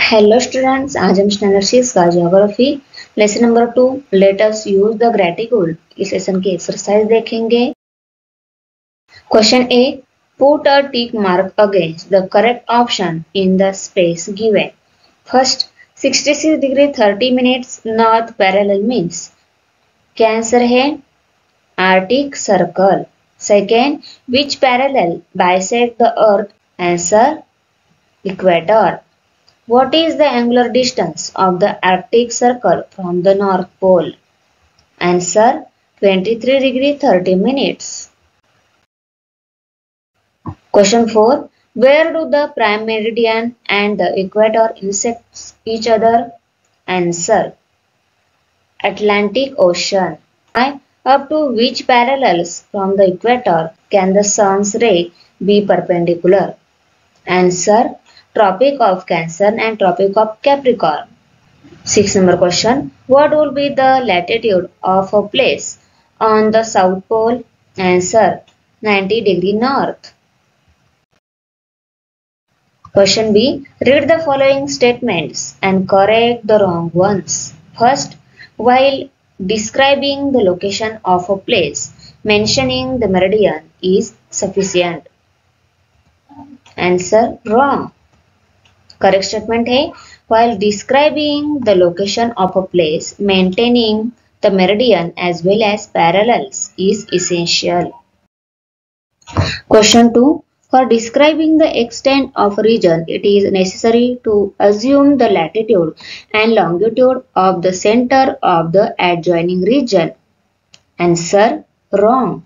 Hello students आज हम standard six का geography lesson number two let us use the gratitude इस lesson की एक्सरसाइज देखेंगे. Question A put a tick mark against the correct option in the space given first 66 degree 30 minutes north parallel means क्या answer है? Arctic circle second which parallel bisect the earth answer equator What is the angular distance of the Arctic Circle from the North Pole? Answer 23 degree 30 minutes. Question 4. Where do the prime meridian and the equator intersect each other? Answer Atlantic Ocean. Up to which parallels from the equator can the sun's ray be perpendicular? Answer Tropic of Cancer and Tropic of Capricorn. Six number question. What will be the latitude of a place on the South Pole? Answer 90 degree north. Question B. Read the following statements and correct the wrong ones. First, while describing the location of a place, mentioning the meridian is sufficient. Answer wrong. Correct statement है while describing the location of a place, maintaining the meridian as well as parallels is essential. Question 2. For describing the extent of region, it is necessary to assume the latitude and longitude of the center of the adjoining region. Answer wrong.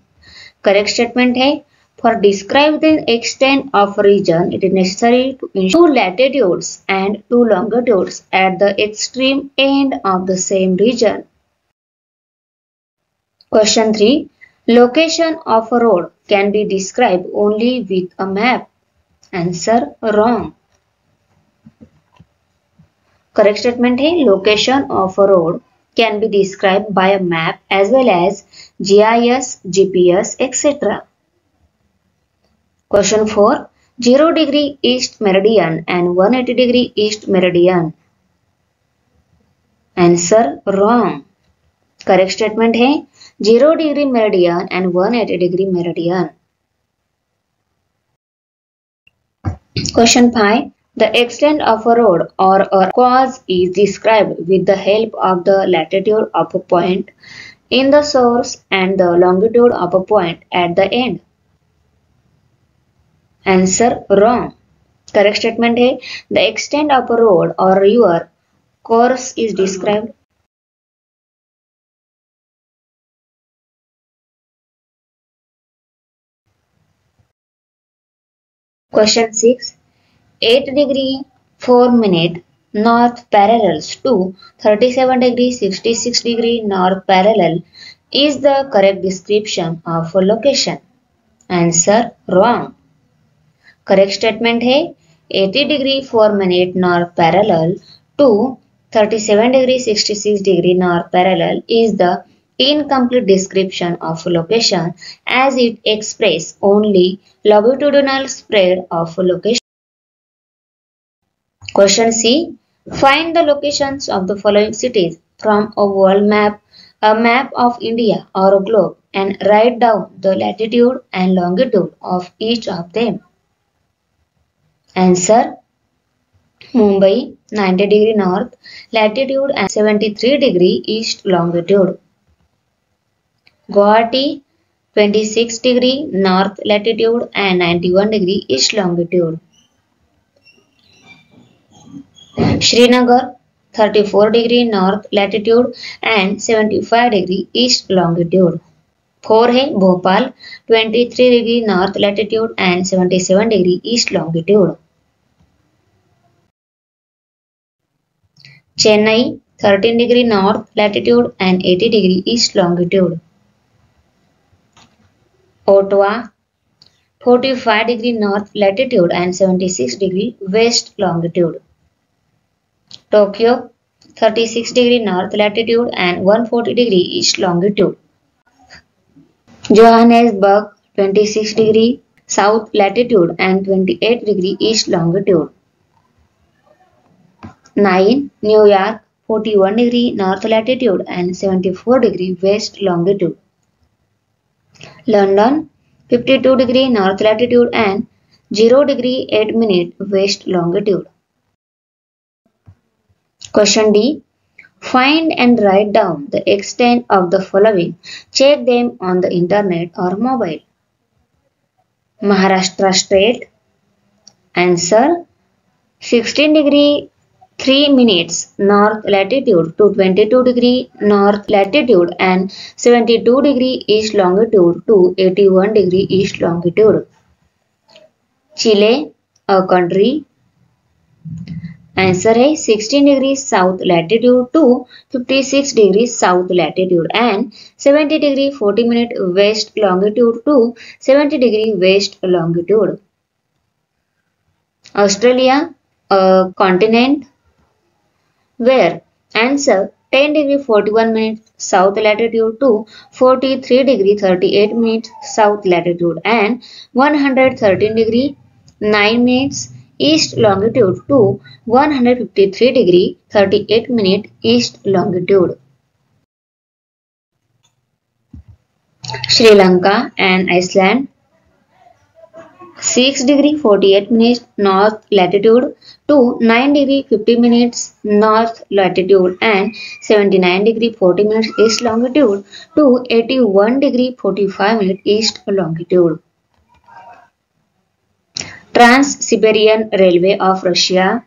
Correct statement है for describe the extent of region, it is necessary to ensure two latitudes and two longitudes at the extreme end of the same region. Question 3. Location of a road can be described only with a map. Answer wrong. Correct statement है location of a road can be described by a map as well as GIS, GPS, etc. Question 4. 0 degree east meridian and 180 degree east meridian. Answer wrong. Correct statement है 0 degree meridian and 180 degree meridian. Question 5. The extent of a road or a cause is described with the help of the latitude of a point in the source and the longitude of a point at the end. Answer wrong. Correct statement है the extent of a road or river course is described Question 6. 8 degree 4 minute north parallels to 37 degree 66 degree north parallel is the correct description of a location. Answer wrong. Correct statement है 80 degree 4 minute north parallel to 37 degree 66 degree north parallel is the incomplete description of location as it express only longitudinal spread of location. Question C. Find the locations of the following cities from a world map, a map of India or a globe and write down the latitude and longitude of each of them. Answer Mumbai 90 degree north latitude and 73 degree east longitude. Guwahati 26 degree north latitude and 91 degree east longitude. Srinagar 34 degree north latitude and 75 degree east longitude. 4 है Bhopal 23 degree north latitude and 77 degree east longitude Chennai 13 degree north latitude and 80 degree east longitude. Ottawa 45 degree north latitude and 76 degree west longitude. Tokyo 36 degree north latitude and 140 degree east longitude. Johannesburg 26 degree south latitude and 28 degree east longitude. 9. New York 41 degree north latitude and 74 degree west longitude. London 52 degree north latitude and 0 degree 8 minute west longitude. Question D. Find and write down the extent of the following. Check them on the internet or mobile. Maharashtra state. Answer 16 degree 3 minutes north latitude to 22 degree north latitude and 72 degree east longitude to 81 degree east longitude. Chile, a country. Answer है 16 degrees south latitude to 56 degrees south latitude and 70 degree 40 minute west longitude to 70 degree west longitude. Australia, a continent where answer 10 degree 41 minutes south latitude to 43 degree 38 minutes south latitude and 113 degree 9 minutes east longitude to 153 degree 38 minute east longitude. Sri Lanka and island 6 degree 48 minutes north latitude to 9 degree 50 minutes north latitude and 79 degree 40 minutes east longitude to 81 degree 45 minutes east longitude. Trans-Siberian Railway of Russia.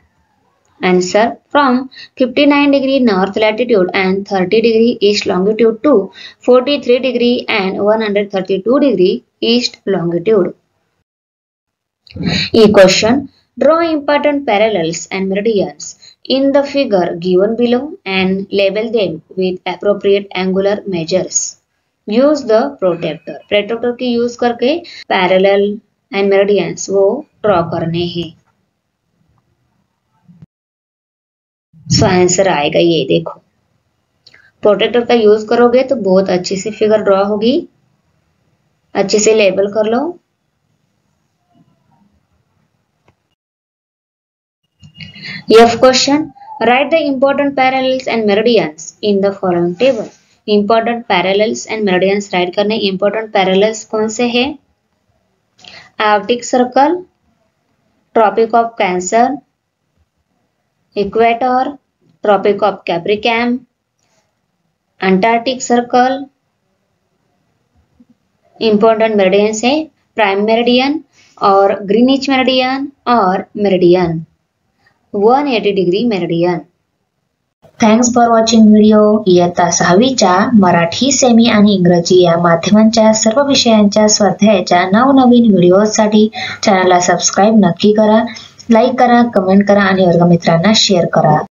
Answer from 59 degree north latitude and 30 degree east longitude to 43 degree and 132 degree east longitude. E question Draw important parallels and meridians in the figure given below and label them with appropriate angular measures. Use the protractor. Protractor की यूज़ करके parallel and meridians वो draw करने हैं so answer आएगा ये देखो protector का यूज़ करोगे तो बहुत अच्छी सी फिगर ड्रॉ होगी अच्छे से लेबल कर लो F question. Write the important parallels and meridians in the following table. Important parallels and meridians write करने इम्पोर्टेंट पैरेलल्स कौन से हैं Arctic circle Tropic of Cancer equator Tropic of Capricorn Antarctic circle important meridians है prime meridian और Greenwich meridian और meridian 180 degree meridian. Thanks for watching video इयत्ता सहावीच्या Marathi semi आणि इंग्रजी या माध्यमांच्या सर्व विषयांच्या स्वाध्यायाच्या नवनवीन व्हिडिओसाठी चॅनलला सबस्क्राईब नक्की करा. लाईक करा कमेंट करा आणि वर्गमित्रांना शेअर करा.